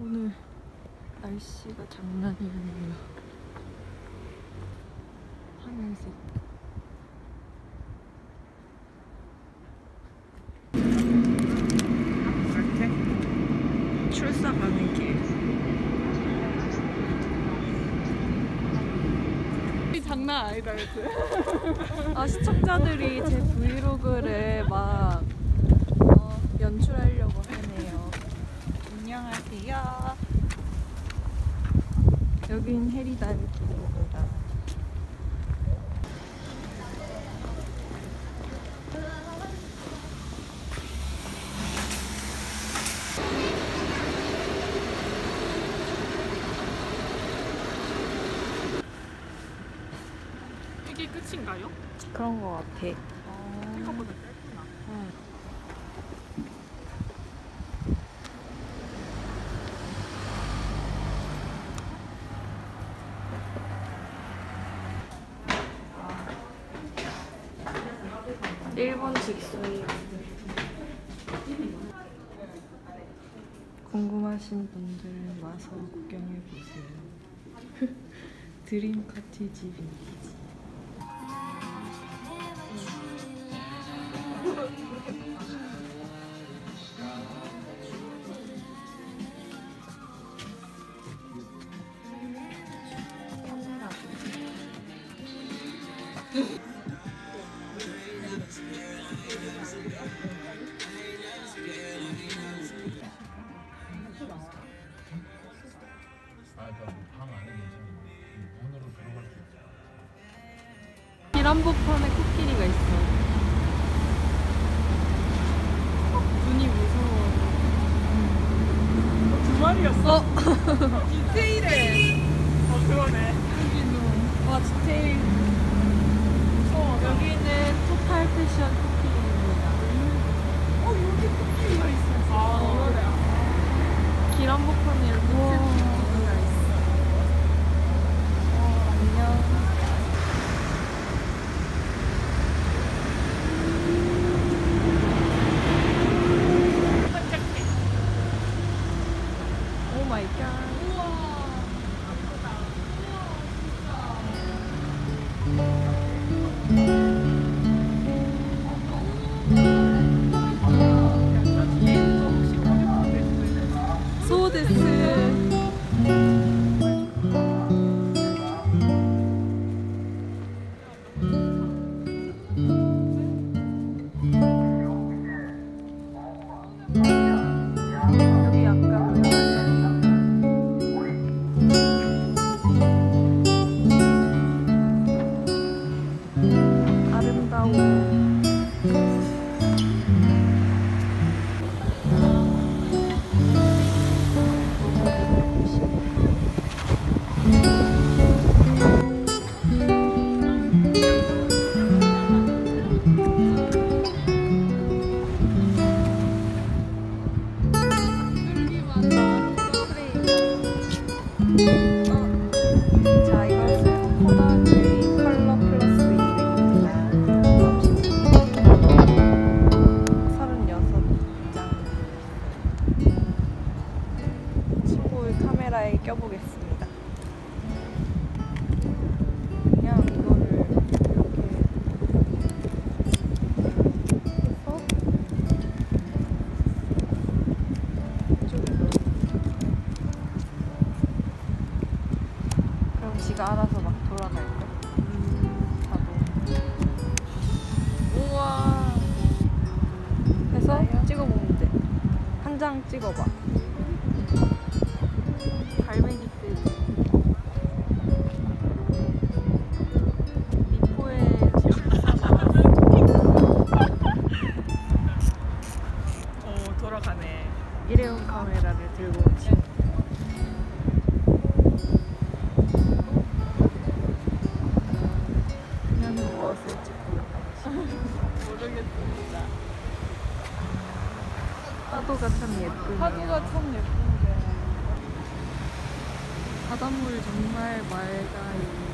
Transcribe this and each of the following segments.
오늘 날씨가 장난이 아니에요. 하늘색. 아 시청자들이 제 브이로그를 막 어, 연출하려고. 안녕하세요. 여긴 해리단 길입니다. 이게 끝인가요? 그런 거 같아. 생각보다 짧구나 일본 직수입. 궁금하신 분들은 와서 구경해 보세요. 드림 카티지 빈티지. 두 마리였어? 어? 디테일해 어 그러네 와 디테일. 무서워 여기는 토탈 패션 코끼리입니다. 어 여기 토끼가 있어 아 그러네 기란복판에 이렇게 지가 알아서 막 돌아갈까? 자동. 우와. 해서 찍어보면 돼. 한 장 찍어봐. 참 예쁜데 바닷물 정말 맑아요.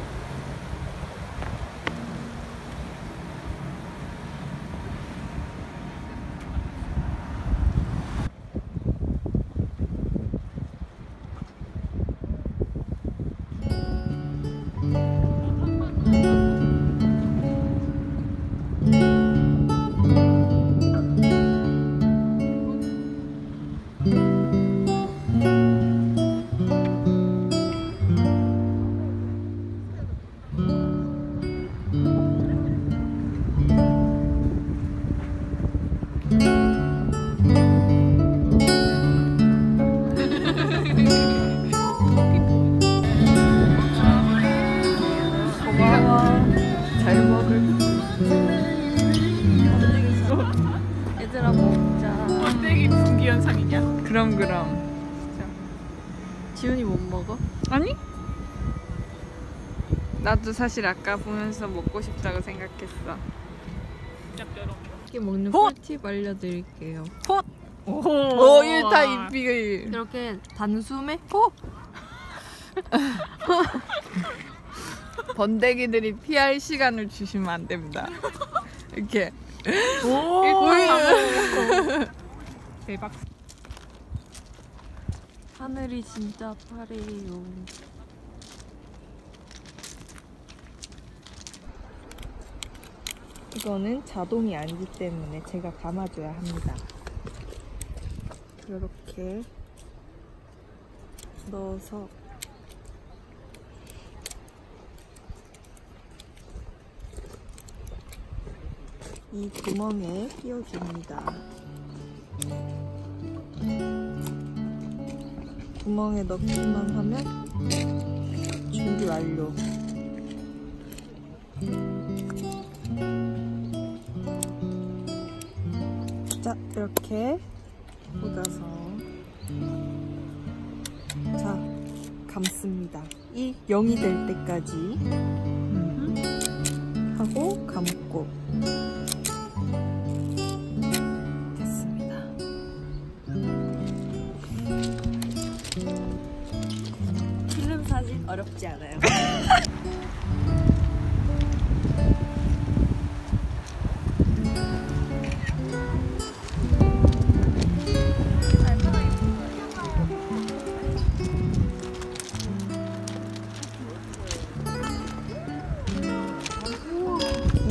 나도 사실 아까 보면서 먹고 싶다고 생각했어. 이렇게 먹는 폿! 꿀팁 알려드릴게요. 오, 어, 오 1타 2피. 이렇게 단숨에 호! 번데기들이 피할 시간을 주시면 안 됩니다. 이렇게. 오! 대박. 하늘이 진짜 파래요. 이거는 자동이 아니기 때문에 제가 감아줘야 합니다. 이렇게 넣어서 이 구멍에 끼워줍니다. 구멍에 넣기만 하면 준비 완료. 이렇게 꽂아서. 자, 감습니다. 이 0이 될 때까지. 하고 감고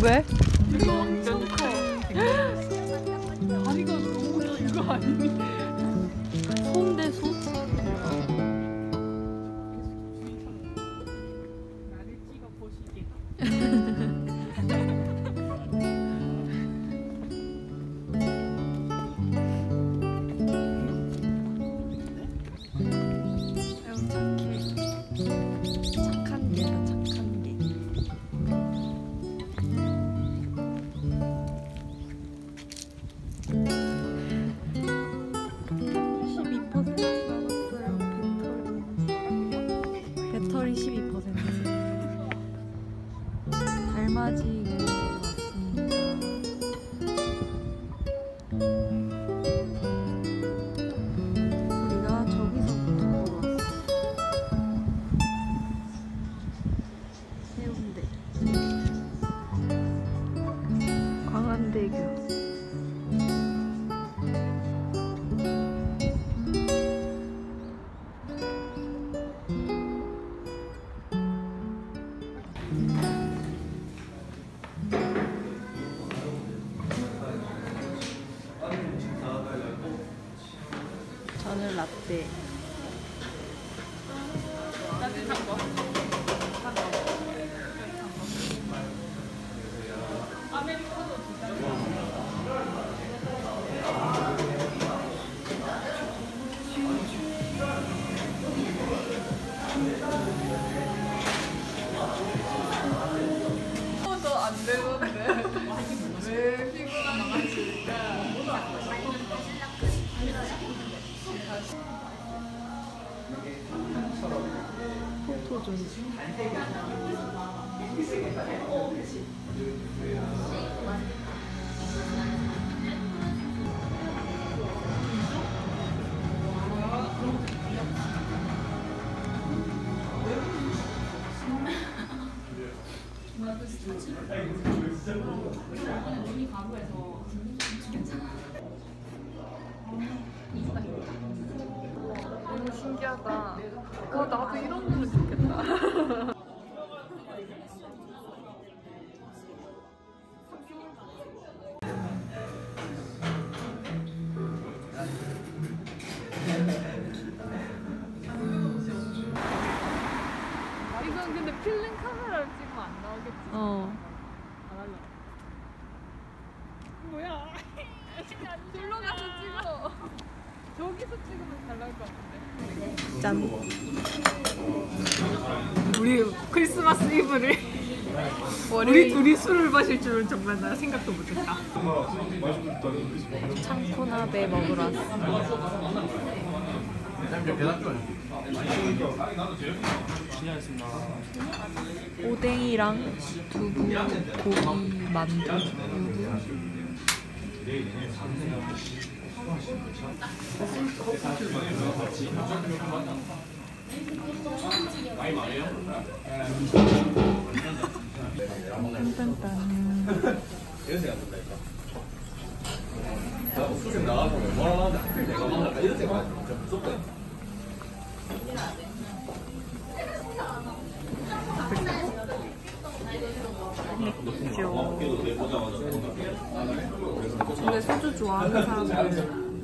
왜? 배터리 12% 달맞이 포토존. 너무 신기하다. 어, 나도 이런 거 필름 카메라를 찍으면 안 나오겠지? 어. 안 할래. 뭐야? 절로 가서 찍어. 저기서 찍으면 잘 나올 것 같은데. 짠. 우리 크리스마스 이브를 우리 둘이 술을 마실 줄은 정말 나 생각도 못했다. 창코나베 먹으러 왔어. 오뎅이랑 두부, 고기, 만두, 유부. 딴딴딴.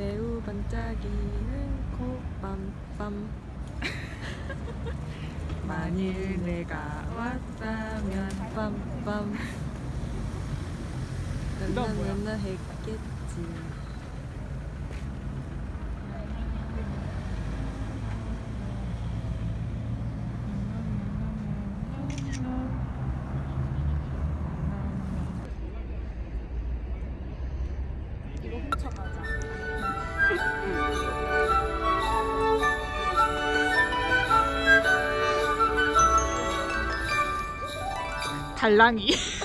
매우 반짝이는 콧밤밤 만일 내가 왔다면 빰빰. 나나나나 했겠지 달랑이.